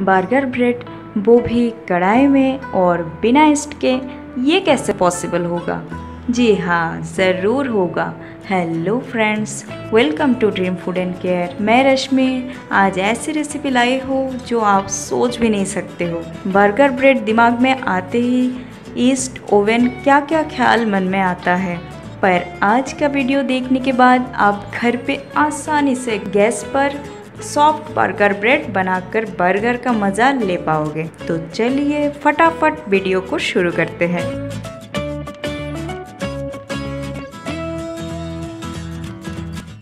Burger bread, वो भी कढ़ाई में और बिना ईस्ट के ये कैसे पॉसिबल होगा? जी हाँ ज़रूर होगा। Hello friends welcome to dream food and care मैं रश्मि, आज ऐसी रेसिपी लाई हो जो आप सोच भी नहीं सकते हो। बर्गर ब्रेड दिमाग में आते ही ईस्ट ओवन क्या क्या ख्याल मन में आता है। पर आज का वीडियो देखने के बाद आप घर पे आसानी से गैस पर सॉफ्ट बर्गर ब्रेड बनाकर बर्गर का मज़ा ले पाओगे। तो चलिए फटाफट वीडियो को शुरू करते हैं।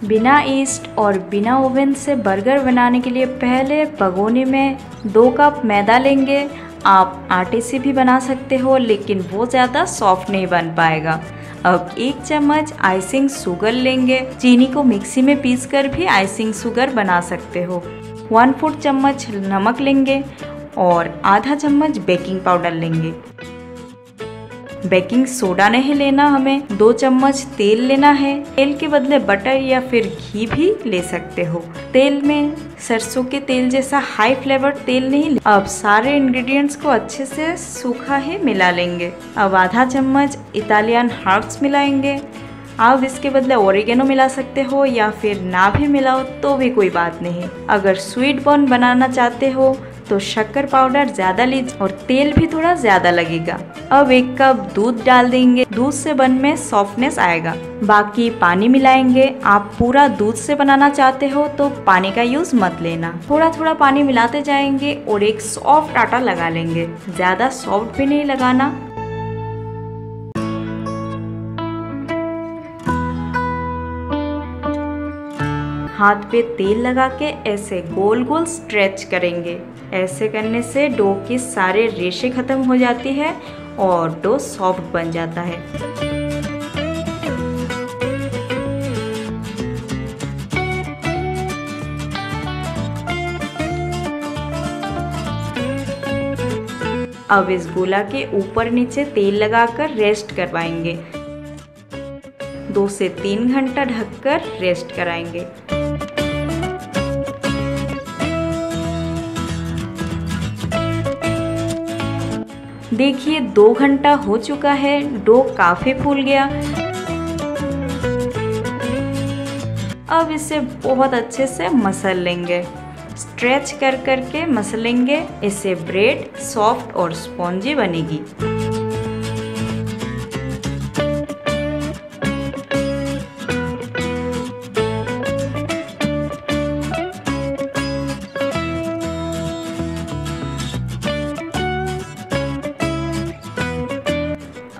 बिना ईस्ट और बिना ओवन से बर्गर बनाने के लिए पहले भगोने में दो कप मैदा लेंगे। आप आटे से भी बना सकते हो, लेकिन वो ज़्यादा सॉफ्ट नहीं बन पाएगा। अब एक चम्मच आइसिंग सुगर लेंगे। चीनी को मिक्सी में पीस कर भी आइसिंग सुगर बना सकते हो। वन फोर्थ चम्मच नमक लेंगे और आधा चम्मच बेकिंग पाउडर लेंगे। बेकिंग सोडा नहीं लेना हमें, दो चम्मच तेल लेना है। तेल के बदले बटर या फिर घी भी ले सकते हो। तेल में सरसों के तेल जैसा हाई फ्लेवर तेल नहीं ले। अब सारे इंग्रेडिएंट्स को अच्छे से सूखा ही मिला लेंगे। अब आधा चम्मच इटालियन हर्ब्स मिलाएँगे। आप इसके बदले ओरिगेनो मिला सकते हो या फिर ना भी मिलाओ तो भी कोई बात नहीं। अगर स्वीट बॉर्न बनाना चाहते हो तो शक्कर पाउडर ज़्यादा लीजिए और तेल भी थोड़ा ज़्यादा लगेगा। अब एक कप दूध डाल देंगे। दूध से बन में सॉफ्टनेस आएगा। बाकी पानी मिलाएँगे। आप पूरा दूध से बनाना चाहते हो तो पानी का यूज़ मत लेना। थोड़ा थोड़ा पानी मिलाते जाएँगे और एक सॉफ्ट आटा लगा लेंगे। ज़्यादा सॉफ्ट भी नहीं लगाना। हाथ पे तेल लगा के ऐसे गोल गोल स्ट्रेच करेंगे। ऐसे करने से डो की सारे रेशे ख़त्म हो जाती है और डो सॉफ्ट बन जाता है। अब इस गोला के ऊपर नीचे तेल लगाकर रेस्ट करवाएँगे। दो से तीन घंटा ढककर रेस्ट कराएँगे। देखिए, दो घंटा हो चुका है, डो काफ़ी फूल गया। अब इसे बहुत अच्छे से मसल लेंगे। स्ट्रेच कर करके मसलेंगे इससे ब्रेड, सॉफ्ट और स्पॉन्जी बनेगी।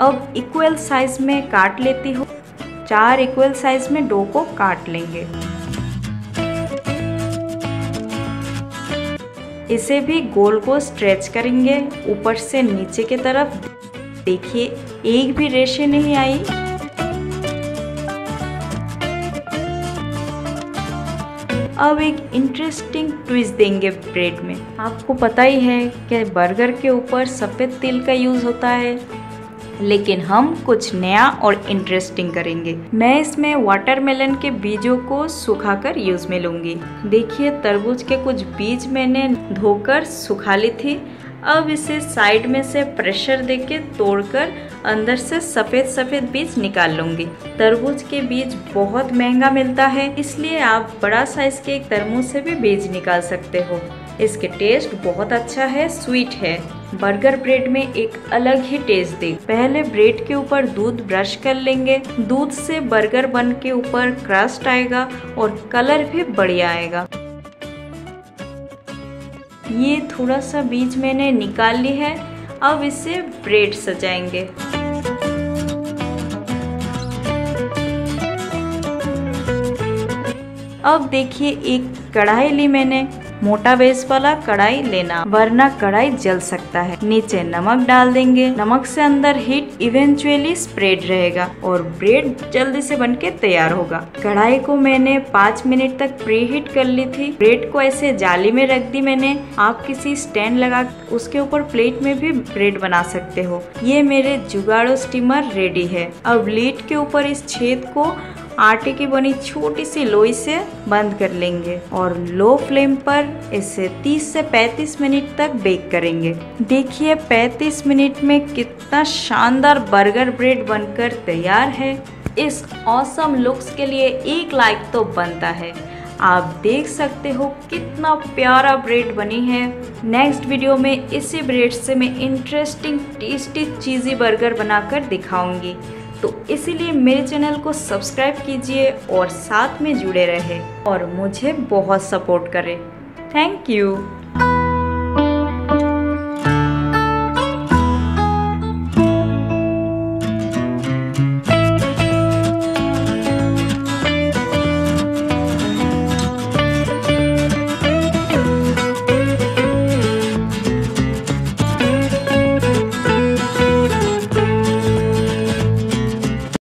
अब इक्वल साइज़ में काट लेती हूँ। चार इक्वल साइज़ में डो को काट लेंगे। इसे भी गोल को स्ट्रेच करेंगे। ऊपर से नीचे की तरफ़। देखिए, एक भी रेशे नहीं आई। अब एक इंटरेस्टिंग ट्विस्ट देंगे ब्रेड में। आपको पता ही है कि बर्गर के ऊपर सफ़ेद तिल का यूज़ होता है। लेकिन हम कुछ नया और इंटरेस्टिंग करेंगे। मैं इसमें वाटरमेलन के बीजों को सुखाकर यूज़ में लूँगी। देखिए, तरबूज के कुछ बीज मैंने धोकर सुखा ली थी। अब इसे साइड में से प्रेशर देके तोड़कर अंदर से सफ़ेद सफ़ेद बीज निकाल लूँगी। तरबूज के बीज बहुत महँगा मिलता है, इसलिए आप बड़ा साइज़ के एक तरबूज से भी बीज निकाल सकते हो। इसके टेस्ट बहुत अच्छा है स्वीट है। बर्गर ब्रेड में एक अलग ही टेस्ट दे। पहले ब्रेड के ऊपर दूध ब्रश कर लेंगे। दूध से बर्गर बन के ऊपर क्रस्ट आएगा और कलर भी बढ़िया आएगा। ये थोड़ा सा बीज मैंने निकाल ली है। अब इसे ब्रेड सजाएँगे। अब देखिए एक कढ़ाई ली मैंने। मोटा बेस वाला कढ़ाई लेना, वरना कढ़ाई जल सकता है। नीचे नमक डाल देंगे। नमक से अंदर हीट इवेंचुअली स्प्रेड रहेगा और ब्रेड जल्दी से बनके तैयार होगा। कढ़ाई को मैंने पाँच मिनट तक प्री हीट कर ली थी। ब्रेड को ऐसे जाली में रख दी मैंने। आप किसी स्टैंड लगा, उसके ऊपर प्लेट में भी ब्रेड बना सकते हो। ये मेरे जुगाड़ो स्टीमर रेडी है। अब लीड के ऊपर इस छेद को आटे की बनी छोटी सी लोई से बंद कर लेंगे और लो फ्लेम पर इसे 30 से 35 मिनट तक बेक करेंगे। देखिए 35 मिनट में कितना शानदार बर्गर ब्रेड बनकर तैयार है। इस औसम लुक्स के लिए एक लाइक तो बनता है। आप देख सकते हो कितना प्यारा ब्रेड बनी है। नेक्स्ट वीडियो में इसी ब्रेड से मैं इंटरेस्टिंग टेस्टी चीज़ी बर्गर बनाकर दिखाऊँगी। तो इसीलिए मेरे चैनल को सब्सक्राइब कीजिए और साथ में जुड़े रहे और मुझे बहुत सपोर्ट करें। Thank you.